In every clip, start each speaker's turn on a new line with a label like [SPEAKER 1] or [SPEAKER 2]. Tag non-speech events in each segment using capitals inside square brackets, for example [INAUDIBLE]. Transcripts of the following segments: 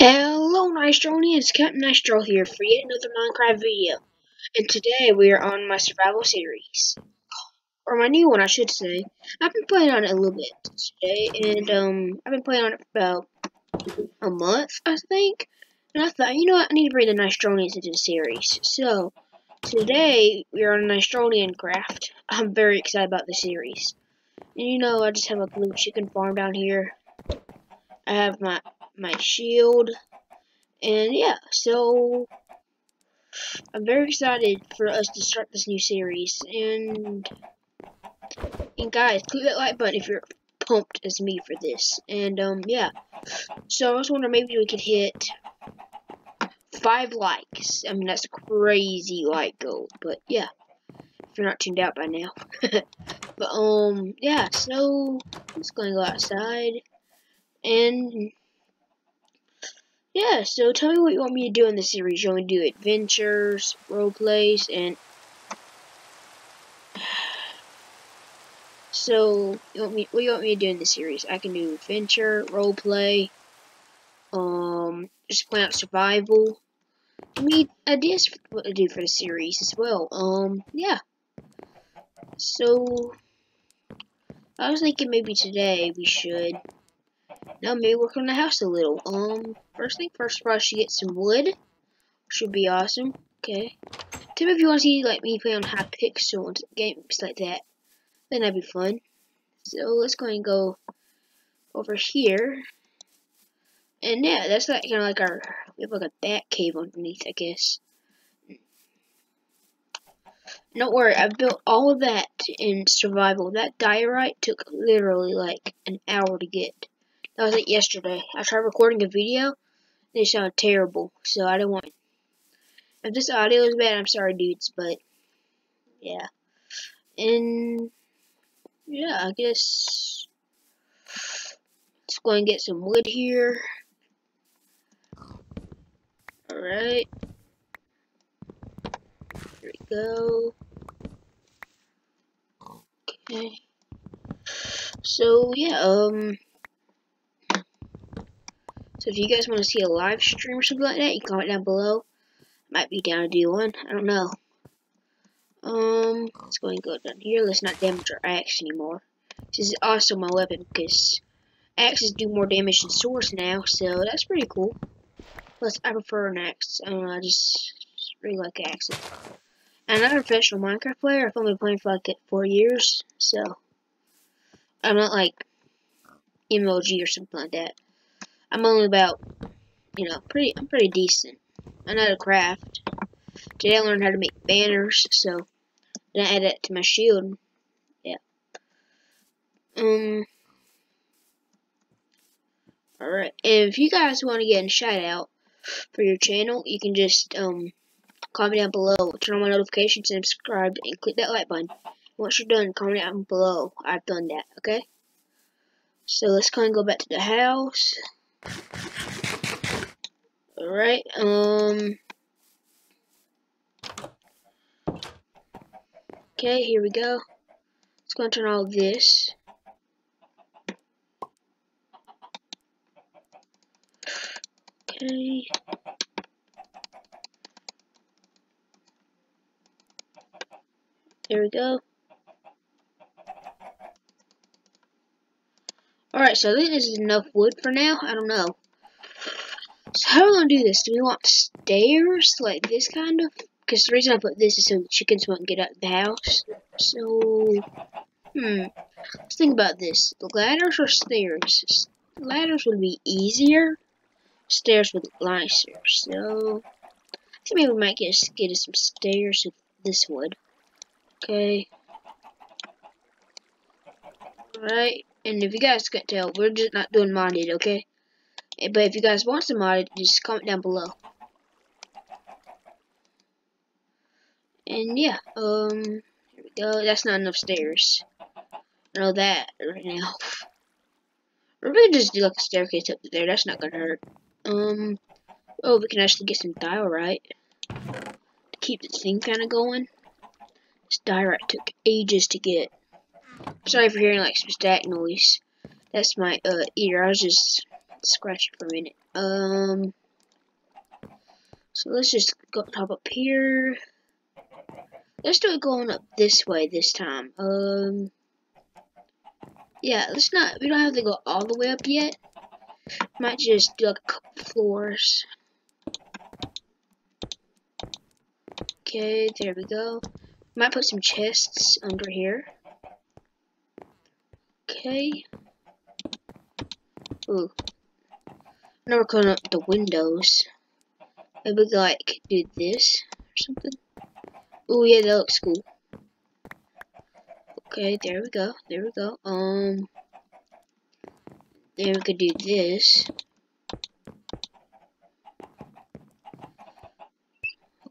[SPEAKER 1] Hello Nystronians, Captain Nitro here for yet another Minecraft video. And today we are on my survival series. Or my new one I should say. I've been playing on it a little bit today and um I've been playing on it for about a month I think. And I thought, you know what, I need to bring the Nystronians into the series. So today we are on a NystronianCraft. I'm very excited about the series. And you know I just have a blue chicken farm down here. I have my my shield. And yeah, so I'm very excited for us to start this new series. And and guys, click that like button if you're pumped as me for this. And um yeah. So I was wondering maybe we could hit five likes. I mean that's a crazy like goal, but yeah. If you're not tuned out by now. [LAUGHS] but um yeah, so I'm just gonna go outside and yeah, so tell me what you want me to do in the series. You want me to do adventures, role plays, and [SIGHS] so you want me what you want me to do in the series? I can do adventure, role play, um, just plan out survival. I need ideas for what to do for the series as well. Um, yeah. So I was thinking maybe today we should now maybe work on the house a little. Um, first thing first, probably should get some wood. Should be awesome. Okay. Me if you want to see like me play on Hypixel and games like that. Then that'd be fun. So let's go and go over here. And yeah, that's like kind of like our we have like a bat cave underneath, I guess. Don't worry, I built all of that in survival. That diorite took literally like an hour to get. That was it yesterday. I tried recording a video. They sound terrible, so I don't want. If this audio is bad, I'm sorry, dudes, but yeah. And yeah, I guess let's go and get some wood here. Alright. Here we go. Okay. So yeah, um if you guys want to see a live stream or something like that, you comment down below. Might be down to do one. I don't know. Um, let's go and go down here. Let's not damage our axe anymore. This is also my weapon because axes do more damage than swords now, so that's pretty cool. Plus, I prefer an axe. I don't know, I just really like axes. I'm not a professional Minecraft player. I've only been playing for like four years, so I'm not like MLG or something like that. I'm only about, you know, pretty, I'm pretty decent. I know how to craft. Today I learned how to make banners, so then I add it to my shield. Yeah. Um. Alright, if you guys want to get a shout out for your channel, you can just, um, comment down below, turn on my notifications, and subscribe, and click that like button. Once you're done, comment down below. I've done that, okay? So let's kind of go back to the house. Alright, um... Okay, here we go. Let's go and turn all this. Okay. There we go. Alright, so I think this is enough wood for now. I don't know. So how are we going to do this? Do we want stairs? Like this kind of? Because the reason I put this is so the chickens won't get out of the house. So, hmm. Let's think about this. Ladders or stairs? Ladders would be easier. Stairs would be nicer. So, I think maybe we might get, get some stairs with this wood. Okay. Alright. And if you guys can't tell, we're just not doing modded, okay? But if you guys want some modded, just comment down below. And yeah, um, here we go. That's not enough stairs. I know that right now. [LAUGHS] We're gonna just do like a staircase up there. That's not gonna hurt. Um, oh, we can actually get some diorite to keep the thing kind of going. This diorite took ages to get. Sorry for hearing like some static noise. That's my uh ear. I was just scratching for a minute. Um, so let's just go top up here. Let's do it going up this way this time. Um, yeah, let's not, we don't have to go all the way up yet. Might just do like a couple floors. Okay, there we go. Might put some chests under here. Okay. Ooh. Now we're going up the windows. Maybe like do this or something. Oh yeah, that looks cool. Okay, there we go. There we go. Um, then we could do this.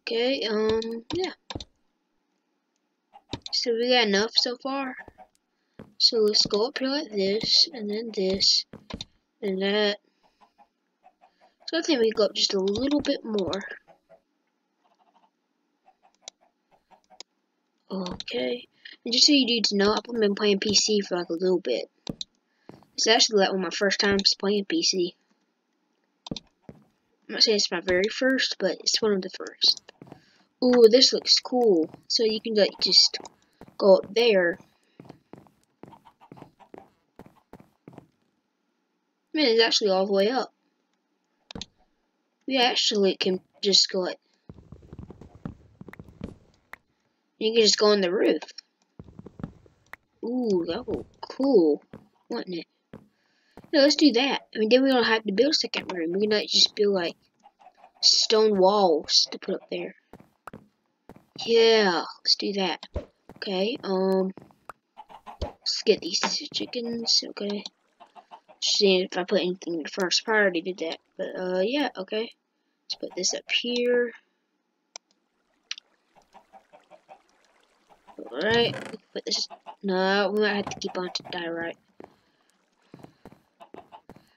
[SPEAKER 1] Okay. Um, yeah. So we got enough so far. So let's go up here like this, and then this, and that. So I think we go up just a little bit more. Okay. And just so you dudes know, I've been playing PC for like a little bit. It's actually like one of my first times playing PC. I'm not saying it's my very first, but it's one of the first. Ooh, this looks cool. So you can like just go up there. Man, it's actually all the way up. We actually can just go like you can just go on the roof. Ooh, that would cool, wouldn't it? No, let's do that. I mean, then we don't have to build a second room. We can like, just build like stone walls to put up there. Yeah, let's do that. Okay, um, let's get these chickens. Okay, seeing if I put anything in first I already did that. But uh, yeah, okay. Let's put this up here. Alright, put this. No, we might have to keep on to die right.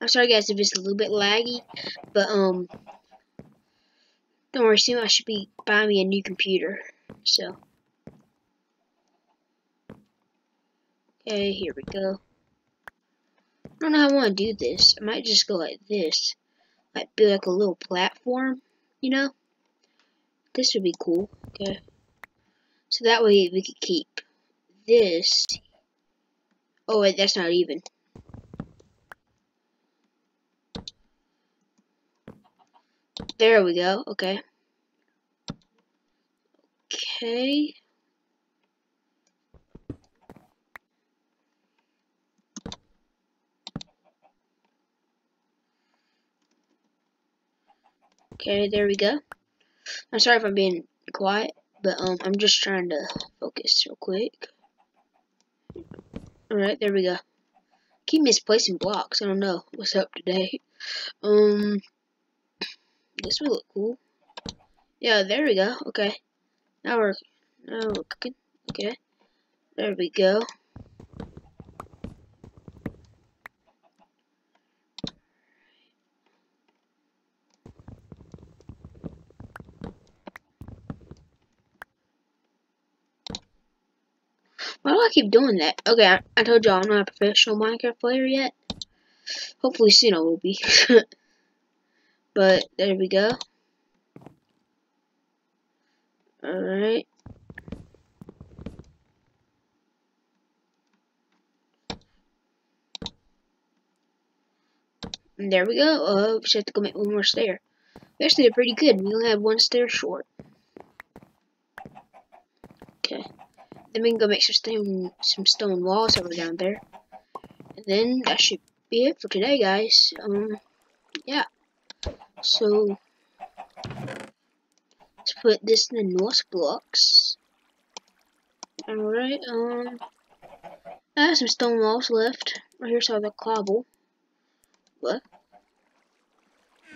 [SPEAKER 1] I'm sorry guys if it's a little bit laggy, but um, don't worry, soon I should be buying me a new computer. So, okay, here we go. I don't know how I want to do this. I might just go like this, like be like a little platform, you know. This would be cool. Okay, so that way we could keep this. Oh wait, that's not even. There we go, okay. Okay. Okay, there we go. I'm sorry if I'm being quiet, but um, I'm just trying to focus real quick. Alright, there we go. Keep misplacing blocks. I don't know what's up today. Um, this will look cool. Yeah, there we go. Okay. Now we're now we're cooking. Okay. There we go. Why do I keep doing that? Okay, I, I told y'all I'm not a professional Minecraft player yet. Hopefully soon I will be. [LAUGHS] but there we go. Alright. There we go. Uh, just have to go make one more stair. We actually did pretty good. We only had one stair short. Okay. Then we can go make some stone, some stone walls over down there. And then that should be it for today, guys. Um, yeah. So, let's put this in the north blocks. Alright, um, I have some stone walls left. Right here's all the cobble. What?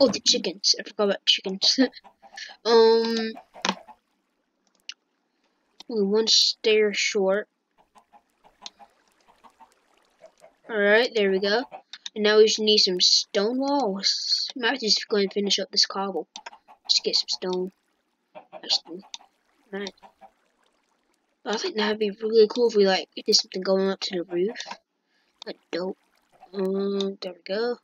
[SPEAKER 1] Oh, the chickens. I forgot about chickens. [LAUGHS] um, one stair short. Alright, there we go. And now we just need some stone walls. Might just go and finish up this cobble. Just get some stone. Actually, right. I think that'd be really cool if we like did something going up to the roof. Like dope. Um, there we go.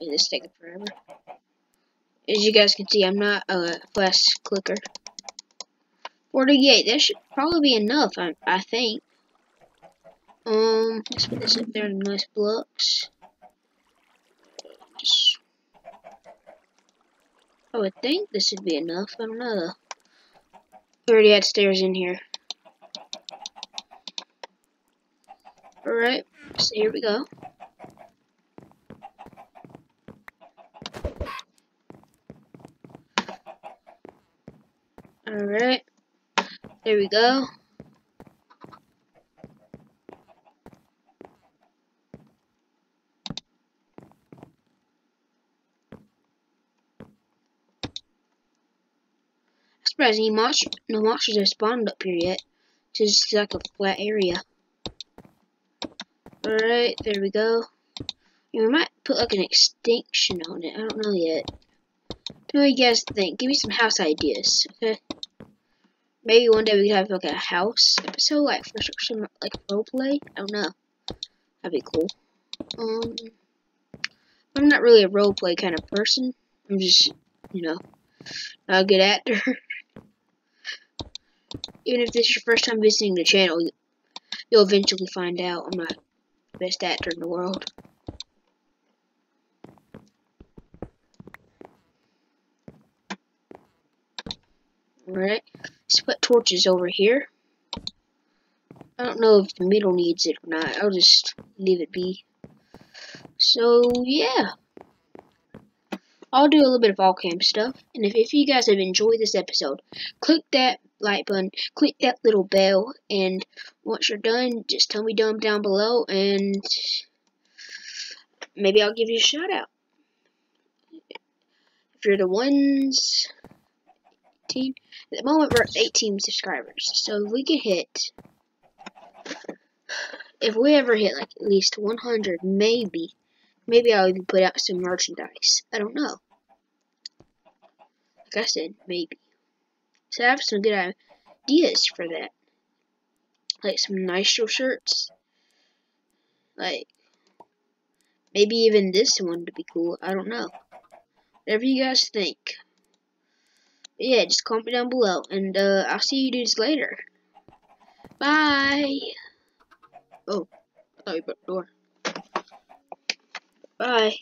[SPEAKER 1] And this taking forever. As you guys can see, I'm not a fast clicker. 48, that should probably be enough, I, I think. Um, let's put this up there in nice blocks. Just, I would think this would be enough, I don't know. We already had stairs in here. Alright, so here we go. Alright. There we go. surprised any monster, no monsters have spawned up here yet. Just like a flat area. Alright, there we go. we might put like an extinction on it. I don't know yet. What do you guys think? Give me some house ideas, okay? Maybe one day we could have like a house episode, like some like roleplay. I don't know. That'd be cool. Um, I'm not really a roleplay kind of person. I'm just, you know, not a good actor. [LAUGHS] Even if this is your first time visiting the channel, you'll eventually find out I'm not the best actor in the world. Alright, put torches over here. I don't know if the middle needs it or not. I'll just leave it be. So, yeah. I'll do a little bit of all camp stuff. And if, if you guys have enjoyed this episode, click that like button, click that little bell, and once you're done, just tell me down down below, and maybe I'll give you a shout out. If you're the ones, 18, at the moment we're at 18 subscribers, so if we can hit, if we ever hit like at least 100, maybe, maybe I'll even put out some merchandise. I don't know. Like I said, maybe. So I have some good ideas for that. Like some Nitro shirts. Like, maybe even this one would be cool. I don't know. Whatever you guys think. Yeah, just comment down below. And uh, I'll see you dudes later. Bye. Oh, I thought you put the door. Bye.